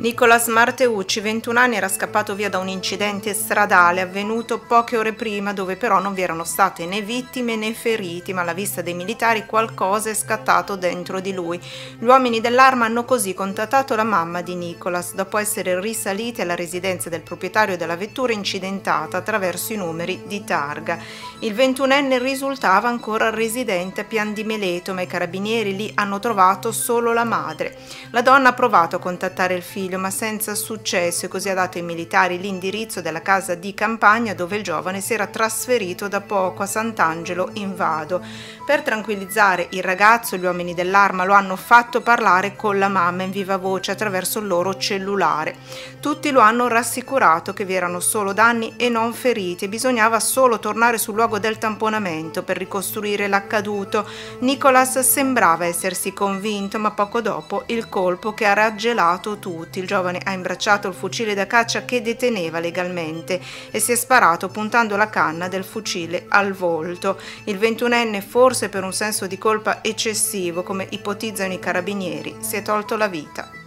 Nicolas Marteucci, 21 anni, era scappato via da un incidente stradale avvenuto poche ore prima, dove però non vi erano state né vittime né feriti, ma alla vista dei militari qualcosa è scattato dentro di lui. Gli uomini dell'arma hanno così contattato la mamma di Nicolas, dopo essere risaliti alla residenza del proprietario della vettura incidentata attraverso i numeri di targa. Il 21enne risultava ancora residente a Pian di Meleto, ma i carabinieri lì hanno trovato solo la madre. La donna ha provato a contattare il figlio figlio ma senza successo e così ha dato ai militari l'indirizzo della casa di campagna dove il giovane si era trasferito da poco a Sant'Angelo in Vado. Per tranquillizzare il ragazzo gli uomini dell'arma lo hanno fatto parlare con la mamma in viva voce attraverso il loro cellulare. Tutti lo hanno rassicurato che vi erano solo danni e non feriti e bisognava solo tornare sul luogo del tamponamento per ricostruire l'accaduto. Nicolas sembrava essersi convinto ma poco dopo il colpo che ha raggelato tutti il giovane ha imbracciato il fucile da caccia che deteneva legalmente e si è sparato puntando la canna del fucile al volto. Il ventunenne, forse per un senso di colpa eccessivo, come ipotizzano i carabinieri, si è tolto la vita.